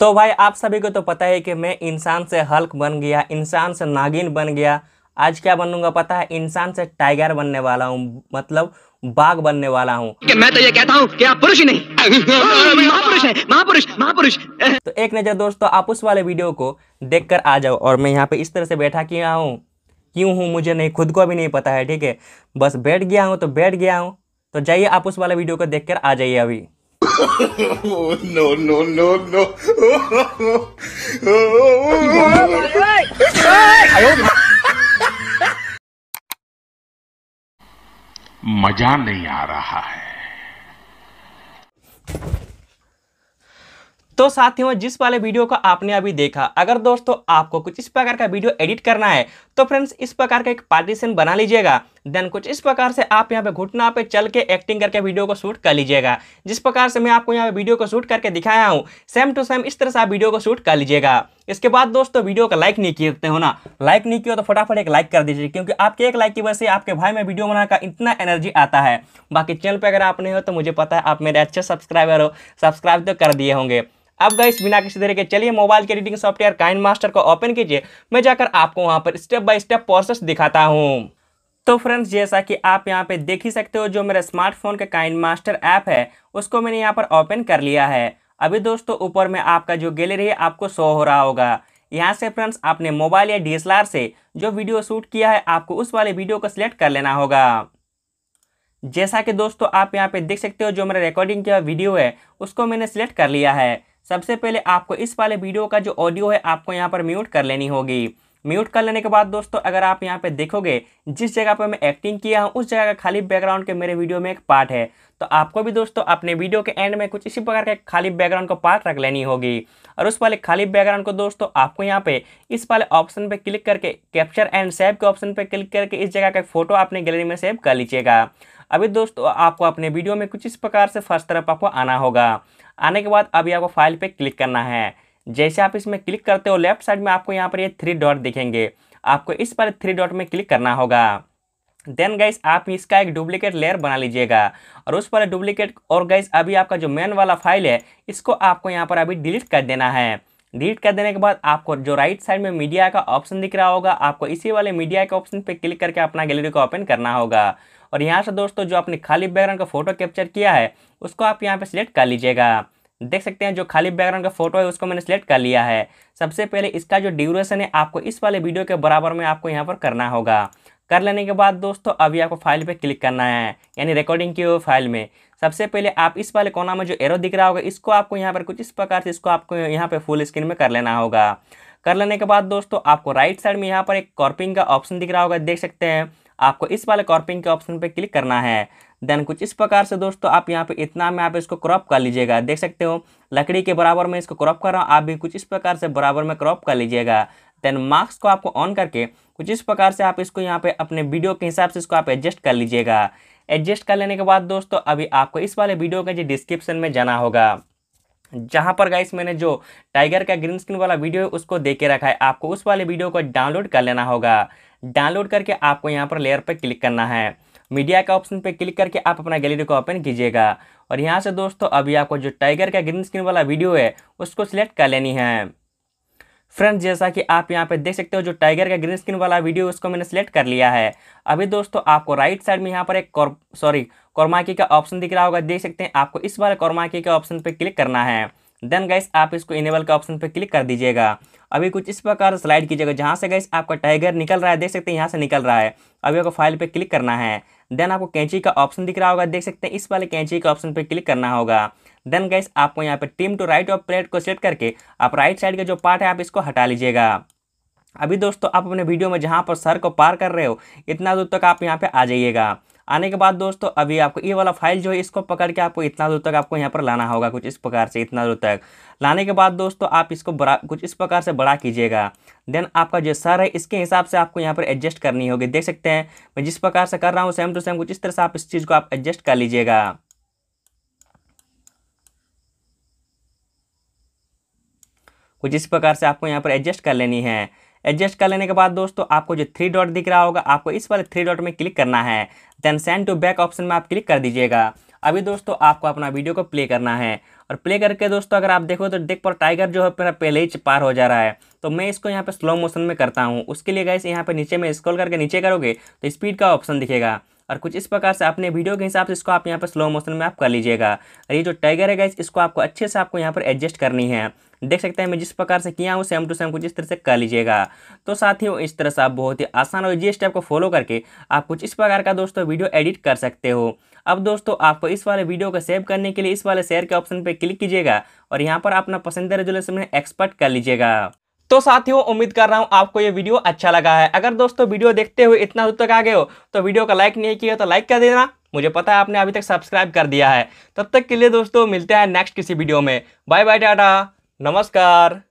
तो भाई आप सभी को तो पता है कि मैं इंसान से हल्क बन गया इंसान से नागिन बन गया। आज क्या बनूँगा पता है? इंसान से टाइगर बनने वाला हूँ मतलब बाघ बनने वाला हूँ। मैं तो ये कहता हूँ कि आप पुरुष ही नहीं। महापुरुष हैं महापुरुष महापुरुष। तो एक नज़र दोस्तों आप उस वाले वीडियो को देख कर आ जाओ। और मैं यहाँ पे इस तरह से बैठा किया हूँ। क्यों हूँ मुझे नहीं खुद को भी नहीं पता है ठीक है? बस बैठ गया हूँ तो बैठ गया हूँ। तो जाइए आप उस वाले वीडियो को देख कर आ जाइए अभी। no, no, no, no. मज़ा नहीं आ रहा है तो साथियों जिस वाले वीडियो को आपने अभी देखा, अगर दोस्तों आपको कुछ इस प्रकार का वीडियो एडिट करना है तो फ्रेंड्स इस प्रकार का एक पार्टीशन बना लीजिएगा। देन कुछ इस प्रकार से आप यहाँ पे घुटना पे चल के एक्टिंग करके वीडियो को शूट कर लीजिएगा। जिस प्रकार से मैं आपको यहाँ पे वीडियो को शूट करके दिखाया हूँ सेम टू सेम इस तरह से आप वीडियो को शूट कर लीजिएगा। इसके बाद दोस्तों वीडियो को लाइक नहीं किए हो ना लाइक नहीं किया तो फटाफट एक लाइक कर दीजिए, क्योंकि आपके एक लाइक की वजह से आपके भाई में वीडियो बनाने का इतना एनर्जी आता है। बाकी चैनल पर अगर आप नहीं हो तो मुझे पता है आप मेरे अच्छे सब्सक्राइबर हो सब्सक्राइब तो कर दिए होंगे। अब गाइस बिना किसी तरह के चलिए मोबाइल के एडिटिंग सॉफ्टवेयर काइन मास्टर को ओपन कीजिए। मैं जाकर आपको वहाँ पर स्टेप बाय स्टेप प्रोसेस दिखाता हूँ। तो फ्रेंड्स जैसा कि आप यहाँ पे देख ही सकते हो, जो मेरा स्मार्टफ़ोन का काइन मास्टर ऐप है, उसको मैंने यहाँ पर ओपन कर लिया है। अभी दोस्तों, ऊपर में आपका जो गैलरी है, आपको शो हो रहा होगा। यहाँ से फ्रेंड्स आपने मोबाइल या डीएसएलआर से जो वीडियो शूट किया है, आपको उस वाले वीडियो को सिलेक्ट कर लेना होगा। जैसा कि दोस्तों, आप यहाँ पे देख सकते हो, जो मेरा रिकॉर्डिंग किया वीडियो है, उसको मैंने सिलेक्ट कर लिया है। सबसे पहले आपको इस वाले वीडियो का जो ऑडियो है, आपको यहाँ पर म्यूट कर लेनी होगी। म्यूट कर लेने के बाद दोस्तों, अगर आप यहाँ पे देखोगे, जिस जगह पर मैं एक्टिंग किया हूँ, उस जगह का खाली बैकग्राउंड के मेरे वीडियो में एक पार्ट है। तो आपको भी दोस्तों, अपने वीडियो के एंड में कुछ इसी प्रकार के खाली बैकग्राउंड को पार्ट रख लेनी होगी। और उस वाले खाली बैकग्राउंड को दोस्तों, आपको यहाँ पे इस वाले ऑप्शन पे क्लिक करके कैप्चर एंड सेव के ऑप्शन पे क्लिक करके इस जगह का फ़ोटो अपने गैलरी में सेव कर लीजिएगा। अभी दोस्तों, आपको अपने वीडियो में कुछ इस प्रकार से फ़र्स्ट तरफ़ आपको आना होगा। आने के बाद अभी आपको फ़ाइल पे क्लिक करना है। जैसे आप इसमें क्लिक करते हो, लेफ़्ट साइड में आपको यहाँ पर ये थ्री डॉट दिखेंगे। आपको इस पर थ्री डॉट में क्लिक करना होगा। देन गाइस आप इसका एक डुप्लीकेट लेयर बना लीजिएगा। और उस पर डुप्लीकेट और गाइस अभी आपका जो मेन वाला फ़ाइल है, इसको आपको यहाँ पर अभी डिलीट कर देना है। डिलीट कर देने के बाद आपको जो राइट साइड में मीडिया का ऑप्शन दिख रहा होगा, आपको इसी वाले मीडिया के ऑप्शन पे क्लिक करके अपना गैलरी को ओपन करना होगा। और यहाँ से दोस्तों जो आपने खाली बैकग्राउंड का फ़ोटो कैप्चर किया है, उसको आप यहाँ पर सिलेक्ट कर लीजिएगा। देख सकते हैं जो खाली बैकग्राउंड का फ़ोटो है, उसको मैंने सिलेक्ट कर लिया है। सबसे पहले इसका जो ड्यूरेशन है, आपको इस वाले वीडियो के बराबर में आपको यहाँ पर करना होगा। कर लेने के बाद दोस्तों, अभी आपको फ़ाइल पे क्लिक करना है, यानी रिकॉर्डिंग की हुई फ़ाइल में। सबसे पहले आप इस वाले कोना में जो एरो दिख रहा होगा, इसको आपको यहाँ पर कुछ इस प्रकार से इसको आपको यहाँ पर फुल स्क्रीन में कर लेना होगा। कर लेने के बाद दोस्तों, आपको राइट साइड में यहाँ पर एक कॉर्पिंग का ऑप्शन दिख रहा होगा, देख सकते हैं। आपको इस वाले कॉर्पिंग के ऑप्शन पर क्लिक करना है। देन कुछ इस प्रकार से दोस्तों, आप यहाँ पे इतना में आप इसको क्रॉप कर लीजिएगा। देख सकते हो, लकड़ी के बराबर में इसको क्रॉप कर रहा हूँ, आप भी कुछ इस प्रकार से बराबर में क्रॉप कर लीजिएगा। देन मार्क्स को आपको ऑन करके कुछ इस प्रकार से आप इसको यहाँ पे अपने वीडियो के हिसाब से इसको आप एडजस्ट कर लीजिएगा। एडजस्ट कर लेने के बाद दोस्तों, अभी आपको इस वाले वीडियो के जो डिस्क्रिप्शन में जाना होगा। जहाँ पर गाइस मैंने जो टाइगर का ग्रीन स्क्रीन वाला वीडियो है, उसको दे के रखा है। आपको उस वाले वीडियो को डाउनलोड कर लेना होगा। डाउनलोड करके आपको यहाँ पर लेयर पर क्लिक करना है। मीडिया का ऑप्शन पे क्लिक करके आप अपना गैलरी को ओपन कीजिएगा। और यहाँ से दोस्तों, अभी आपको जो टाइगर का ग्रीन स्क्रीन वाला वीडियो है, उसको सिलेक्ट कर लेनी है। फ्रेंड्स, जैसा कि आप यहाँ पे देख सकते हो, जो टाइगर का ग्रीन स्क्रीन वाला वीडियो उसको मैंने सेलेक्ट कर लिया है। अभी दोस्तों, आपको राइट साइड में यहाँ पर एक सॉरी कॉर्माकी का ऑप्शन दिख रहा होगा। देख सकते हैं, आपको इस वाले कॉर्माकी के ऑप्शन पे क्लिक करना है। देन गाइस आप इसको इनेबल के ऑप्शन पर क्लिक कर दीजिएगा। अभी कुछ इस प्रकार स्लाइड कीजिएगा। जहाँ से गाइस आपका टाइगर निकल रहा है, देख सकते हैं, यहाँ से निकल रहा है। अभी आपको फ़ाइल पर क्लिक करना है। देन आपको कैंची का ऑप्शन दिख रहा होगा। देख सकते हैं, इस वाले कैंची के ऑप्शन पर क्लिक करना होगा। देन गाइस आपको यहाँ पे team to right of plate को सेट करके आप राइट साइड का जो पार्ट है, आप इसको हटा लीजिएगा। अभी दोस्तों, आप अपने वीडियो में जहाँ पर सर को पार कर रहे हो, इतना दूर तक आप यहाँ पे आ जाइएगा। आने के बाद दोस्तों, अभी आपको ये वाला फ़ाइल जो है, इसको पकड़ के आपको इतना दूर तक आपको यहाँ पर लाना होगा, कुछ इस प्रकार से इतना दूर तक। लाने के बाद दोस्तों, आप इसको बड़ा, कुछ इस प्रकार से बड़ा कीजिएगा। देन आपका जो सर है, इसके हिसाब से आपको यहाँ पर एडजस्ट करनी होगी। देख सकते हैं, मैं जिस प्रकार से कर रहा हूँ सेम टू सेम कुछ इस तरह से आप इस चीज़ को आप एडजस्ट कर लीजिएगा। कुछ इस प्रकार से आपको यहाँ पर एडजस्ट कर लेनी है। एडजस्ट कर लेने के बाद दोस्तों, आपको जो थ्री डॉट दिख रहा होगा, आपको इस वाले थ्री डॉट में क्लिक करना है। Then send to back option में आप क्लिक कर दीजिएगा। अभी दोस्तों, आपको अपना वीडियो को प्ले करना है। और प्ले करके दोस्तों, अगर आप देखो तो देख पर टाइगर जो है मेरा पहले ही पार हो जा रहा है। तो मैं इसको यहाँ पे स्लो मोशन में करता हूँ। उसके लिए गाइस यहाँ पे नीचे में स्क्रॉल करके नीचे करोगे तो स्पीड का ऑप्शन दिखेगा। और कुछ इस प्रकार से अपने वीडियो के हिसाब से इसको आप यहाँ पर स्लो मोशन में आप कर लीजिएगा। और ये जो टाइगर है गाइस इसको आपको अच्छे से आपको यहाँ पर एडजस्ट करनी है। देख सकते हैं मैं जिस प्रकार से किया हूँ सेम टू सेम कुछ इस तरह से कर लीजिएगा। तो साथियों, इस तरह से आप बहुत ही आसान और ईजी स्टेप को फॉलो करके आप कुछ इस प्रकार का, दोस्तों वीडियो एडिट कर सकते हो। अब दोस्तों, आपको इस वाले वीडियो को सेव करने के लिए इस वाले शेयर के ऑप्शन पर क्लिक कीजिएगा और यहाँ पर अपना पसंदीदा रेजोल्यूशन में एक्सपर्ट कर लीजिएगा। तो साथियों उम्मीद कर रहा हूँ आपको ये वीडियो अच्छा लगा है। अगर दोस्तों वीडियो देखते हुए इतना दूर तक आ गए हो तो वीडियो का लाइक नहीं किया तो लाइक कर देना। मुझे पता है आपने अभी तक सब्सक्राइब कर दिया है। तब तक के लिए दोस्तों मिलते हैं नेक्स्ट किसी वीडियो में। Bye bye, tata. नमस्कार।